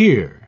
Here.